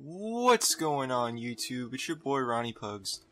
What's going on YouTube? It's your boy Ronny Pugs,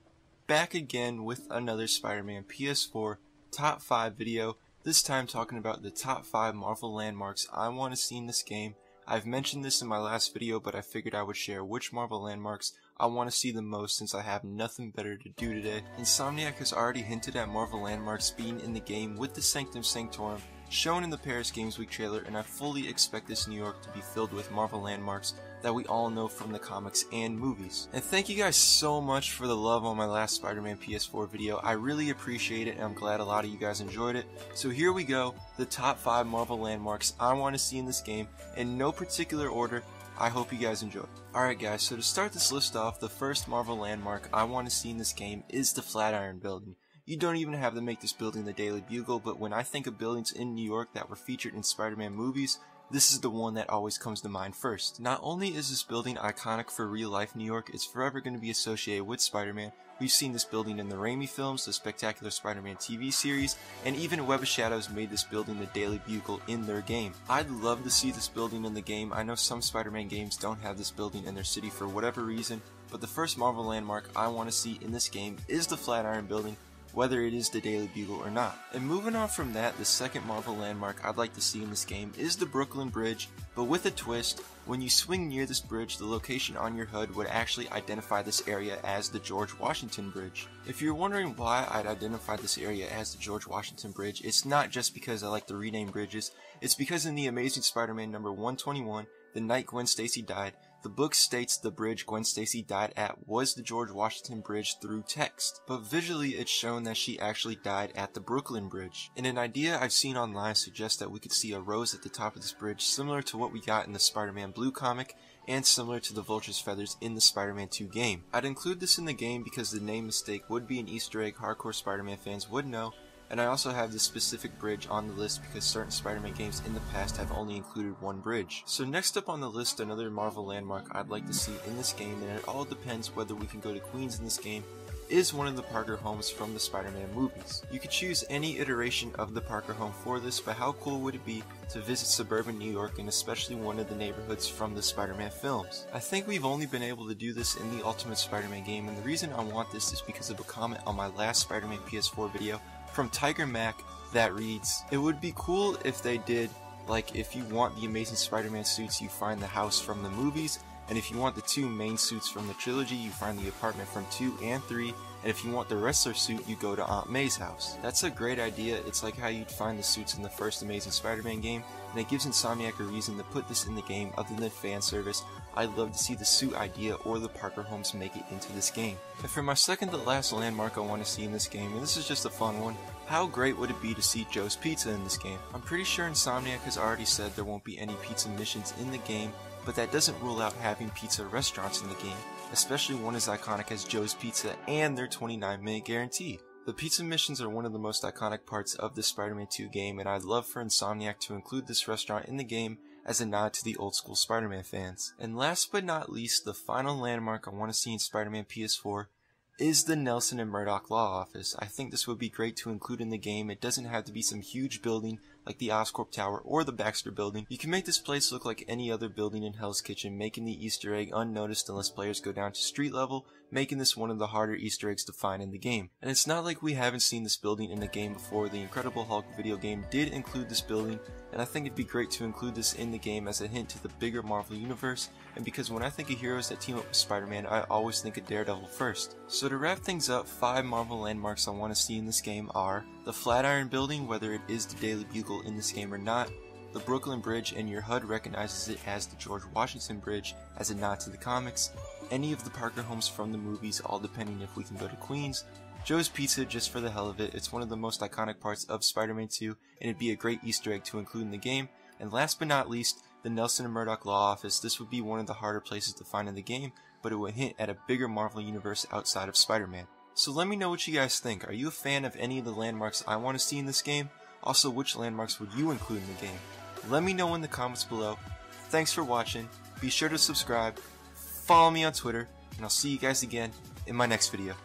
back again with another Spider-Man PS4 top 5 video, this time talking about the top 5 Marvel landmarks I want to see in this game. I've mentioned this in my last video, but I figured I would share which Marvel landmarks I want to see the most since I have nothing better to do today. Insomniac has already hinted at Marvel landmarks being in the game with the Sanctum Sanctorum shown in the Paris Games Week trailer, and I fully expect this New York to be filled with Marvel landmarks that we all know from the comics and movies. And thank you guys so much for the love on my last Spider-Man PS4 video. I really appreciate it, and I'm glad a lot of you guys enjoyed it. So here we go, the top 5 Marvel landmarks I want to see in this game, in no particular order, I hope you guys enjoy. Alright guys, so to start this list off, the first Marvel landmark I want to see in this game is the Flatiron Building. You don't even have to make this building the Daily Bugle, but when I think of buildings in New York that were featured in Spider-Man movies, this is the one that always comes to mind first. Not only is this building iconic for real life New York, it's forever going to be associated with Spider-Man. We've seen this building in the Raimi films, the Spectacular Spider-Man TV series, and even Web of Shadows made this building the Daily Bugle in their game. I'd love to see this building in the game. I know some Spider-Man games don't have this building in their city for whatever reason, but the first Marvel landmark I want to see in this game is the Flatiron Building, whether it is the Daily Bugle or not. And moving on from that, the second Marvel landmark I'd like to see in this game is the Brooklyn Bridge, but with a twist, when you swing near this bridge, the location on your HUD would actually identify this area as the George Washington Bridge. If you're wondering why I'd identify this area as the George Washington Bridge, it's not just because I like to rename bridges, it's because in the Amazing Spider-Man number 121, the night Gwen Stacy died, the book states the bridge Gwen Stacy died at was the George Washington Bridge through text, but visually it's shown that she actually died at the Brooklyn Bridge. And an idea I've seen online suggests that we could see a rose at the top of this bridge similar to what we got in the Spider-Man Blue comic and similar to the vulture's feathers in the Spider-Man 2 game. I'd include this in the game because the name mistake would be an easter egg hardcore Spider-Man fans would know and I also have this specific bridge on the list because certain Spider-Man games in the past have only included one bridge. So next up on the list, another Marvel landmark I'd like to see in this game, and it all depends whether we can go to Queens in this game, is one of the Parker homes from the Spider-Man movies. You could choose any iteration of the Parker home for this, but how cool would it be to visit suburban New York and especially one of the neighborhoods from the Spider-Man films? I think we've only been able to do this in the Ultimate Spider-Man game, and the reason I want this is because of a comment on my last Spider-Man PS4 video from Tiger Mac that reads, It would be cool if they did, like, if you want the Amazing Spider Man suits, you find the house from the movies, and if you want the two main suits from the trilogy, you find the apartment from 2 and 3, and if you want the wrestler suit, you go to Aunt May's house. That's a great idea, it's like how you'd find the suits in the first Amazing Spider-Man game, and it gives Insomniac a reason to put this in the game other than fan service. I'd love to see the suit idea or the Parker homes make it into this game. And for my second to last landmark I want to see in this game, and this is just a fun one, how great would it be to see Joe's Pizza in this game? I'm pretty sure Insomniac has already said there won't be any pizza missions in the game, but that doesn't rule out having pizza restaurants in the game, especially one as iconic as Joe's Pizza and their 29 minute guarantee. The pizza missions are one of the most iconic parts of the Spider-Man 2 game, and I'd love for Insomniac to include this restaurant in the game as a nod to the old school Spider-Man fans. And last but not least, the final landmark I want to see in Spider-Man PS4 is the Nelson and Murdock Law Office. I think this would be great to include in the game. It doesn't have to be some huge building like the Oscorp Tower or the Baxter Building. You can make this place look like any other building in Hell's Kitchen, making the Easter egg unnoticed unless players go down to street level, making this one of the harder Easter eggs to find in the game. And it's not like we haven't seen this building in the game before. The Incredible Hulk video game did include this building, and I think it'd be great to include this in the game as a hint to the bigger Marvel universe, and because when I think of heroes that team up with Spider-Man, I always think of Daredevil first. So to wrap things up, 5 Marvel landmarks I want to see in this game are the Flatiron Building, whether it is the Daily Bugle in this game or not, the Brooklyn Bridge and your HUD recognizes it as the George Washington Bridge as a nod to the comics, any of the Parker homes from the movies, all depending if we can go to Queens, Joe's Pizza just for the hell of it, it's one of the most iconic parts of Spider-Man 2 and it'd be a great easter egg to include in the game, and last but not least, the Nelson and Murdock Law Office, this would be one of the harder places to find in the game, but it would hint at a bigger Marvel universe outside of Spider-Man. So let me know what you guys think, are you a fan of any of the landmarks I want to see in this game? Also, which landmarks would you include in the game? Let me know in the comments below. Thanks for watching, be sure to subscribe, follow me on Twitter, and I'll see you guys again in my next video.